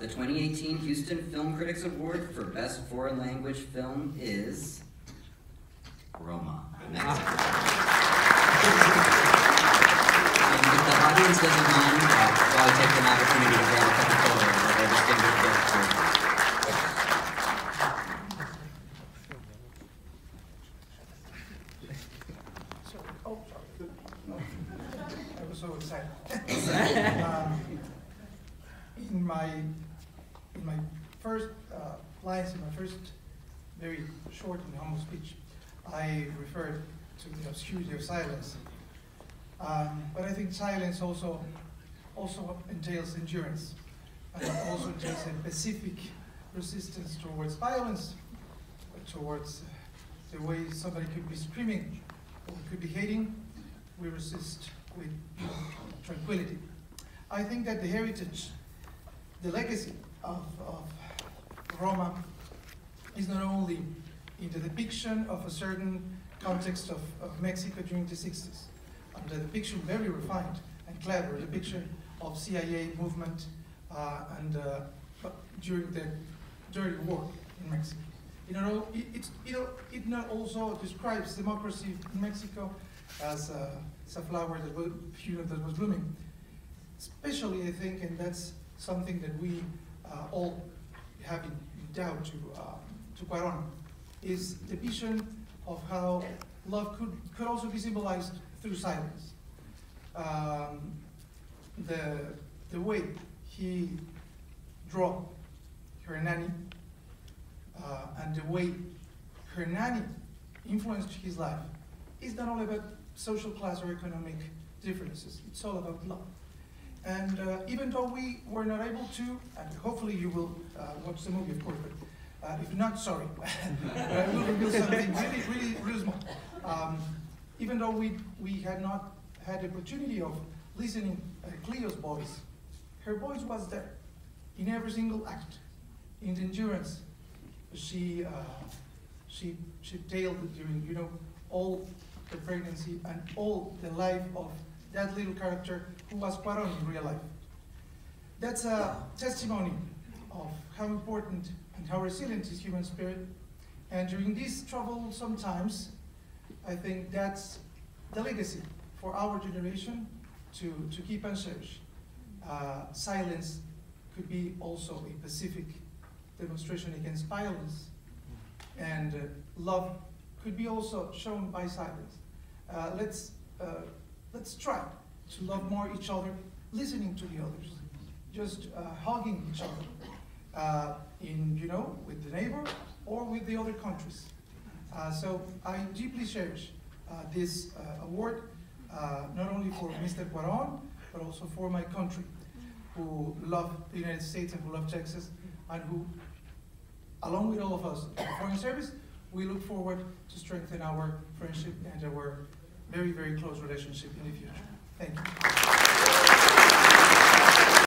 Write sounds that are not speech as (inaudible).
The 2018 Houston Film Critics Award for Best Foreign Language Film is Roma. Next. And if the audience doesn't mind, uh, while I take an opportunity to grab a couple photos of our distinguished guests. Sorry. Oh, sorry. (laughs) No. So excited. um, in my in my first uh, lines, in my first very short and humble speech, I referred to the obscurity of silence. Um, but I think silence also also entails endurance, and also entails a specific resistance towards violence, towards the way somebody could be screaming or could be hating. We resist with tranquility. I think that the heritage, the legacy of, of Roma is not only in the depiction of a certain context of, of Mexico during the 60s, and the depiction, very refined and clever the depiction of CIA movement uh, and uh, during the dirty war in Mexico. You know, it, it, it, it not also describes democracy in Mexico as a, as a flower that was, that was blooming. Especially, I think, and that's something that we uh, all have in doubt to, uh, to Cuarón, is the vision of how love could, could also be symbolized through silence. Um, the, the way he drew Hernani uh, and the way Hernani influenced his life is not only about social class or economic differences, it's all about love. And uh, even though we were not able to, and hopefully you will uh, watch the movie, of course, but uh, if not, sorry, I will reveal something really, really, really small. Um, even though we, we had not had the opportunity of listening uh, Cleo's voice, her voice was there in every single act, in the endurance, she uh, she she tailed during you know all the pregnancy and all the life of that little character who was Cuarón in real life. That's a testimony of how important and how resilient is human spirit. And during these troublesome times, I think that's the legacy for our generation to, to keep and cherish. Uh, silence could be also a pacific demonstration against violence. And uh, love could be also shown by silence. Uh, let's, uh, let's try to love more each other, listening to the others, just uh, hugging each other, uh, in, you know, with the neighbor or with the other countries. Uh, so I deeply cherish this award, not only for Mr. Cuarón, but also for my country, who love the United States and who love Texas, and who along with all of us in the Foreign Service, we look forward to strengthen our friendship and our very, very close relationship in the future. Thank you.